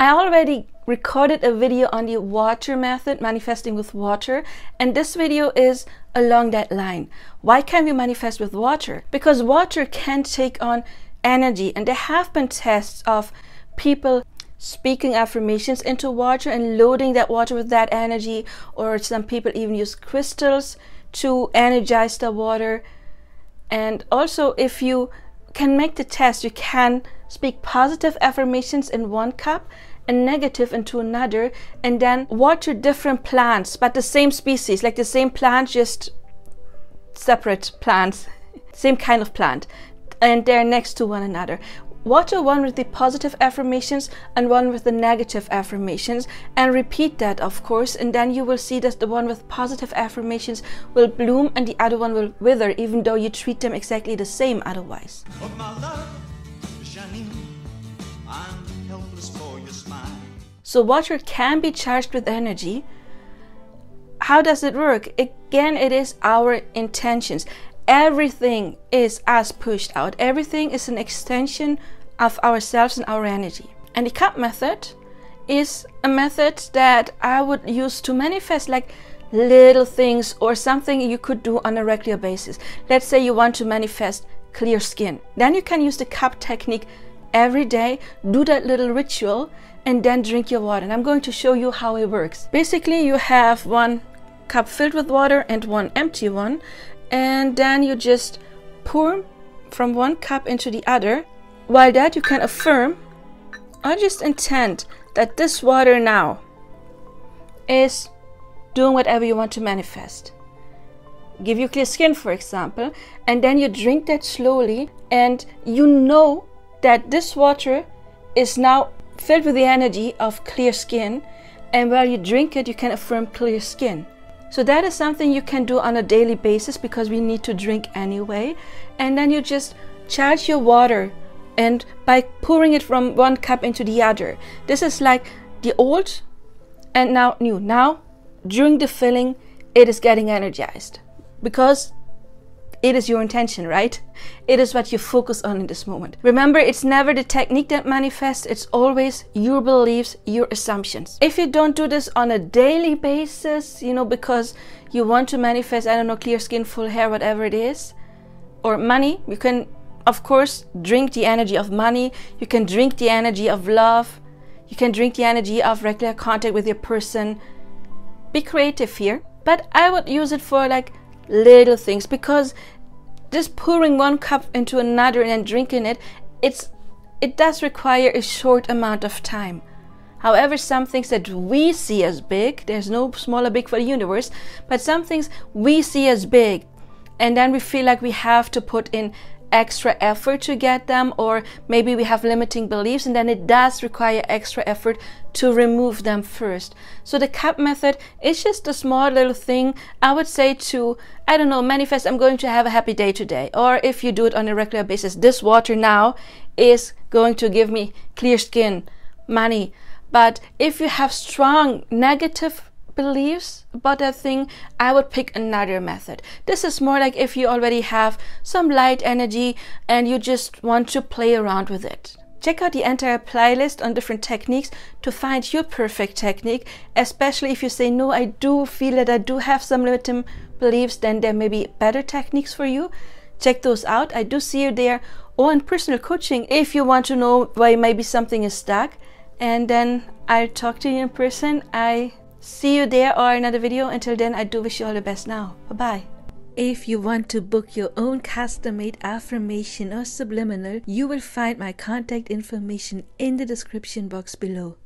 I already recorded a video on the water method, manifesting with water, and this video is along that line. Why can we manifest with water? Because water can take on energy, and there have been tests of people speaking affirmations into water and loading that water with that energy, or some people even use crystals to energize the water. And also, if you can make the test, you can speak positive affirmations in one cup and negative into another, and then water different plants, but the same species, like the same plant, just separate plants, same kind of plant, and they're next to one another. Water one with the positive affirmations and one with the negative affirmations, and repeat that, of course, and then you will see that the one with positive affirmations will bloom and the other one will wither, even though you treat them exactly the same otherwise. So water can be charged with energy. How does it work? Again, it is our intentions. Everything is as pushed out. Everything is an extension of ourselves and our energy. And the cup method is a method that I would use to manifest like little things or something you could do on a regular basis. Let's say you want to manifest clear skin. Then you can use the cup technique every day, do that little ritual, and then drink your water. And I'm going to show you how it works. Basically, you have one cup filled with water and one empty one, and then you just pour from one cup into the other. While that, you can affirm or just intend that this water now is doing whatever you want to manifest. Give you clear skin, for example, and then you drink that slowly, and you know that this water is now filled with the energy of clear skin, and while you drink it, you can affirm clear skin. So that is something you can do on a daily basis because we need to drink anyway. And then you just charge your water and by pouring it from one cup into the other. This is like the old and now new. Now, during the filling, it is getting energized because it is your intention, right? It is what you focus on in this moment. Remember, it's never the technique that manifests, it's always your beliefs, your assumptions. If you don't do this on a daily basis, you know, because you want to manifest, I don't know, clear skin, full hair, whatever it is, or money, you can, of course, drink the energy of money, you can drink the energy of love, you can drink the energy of regular contact with your person. Be creative here. But I would use it for like little things because just pouring one cup into another and then drinking it it's it does require a short amount of time. However some things that we see as big there's no small or big for the universe but some things we see as big and then we feel like we have to put in extra effort to get them or maybe we have limiting beliefs and then it does require extra effort to remove them first. So the cup method is just a small little thing i would say to i don't know manifest i'm going to have a happy day today. Or if you do it on a regular basis this water now is going to give me clear skin money. But if you have strong negative beliefs about that thing, I would pick another method. This is more like if you already have some light energy and you just want to play around with it. Check out the entire playlist on different techniques to find your perfect technique, especially if you say, no, I do feel that I do have some limiting beliefs, then there may be better techniques for you. Check those out. I do see you there or in personal coaching if you want to know why maybe something is stuck. And then I'll talk to you in person. I See you there or another video. Until then, I do wish you all the best now. Bye bye. If you want to book your own custom made affirmation or subliminal, you will find my contact information in the description box below.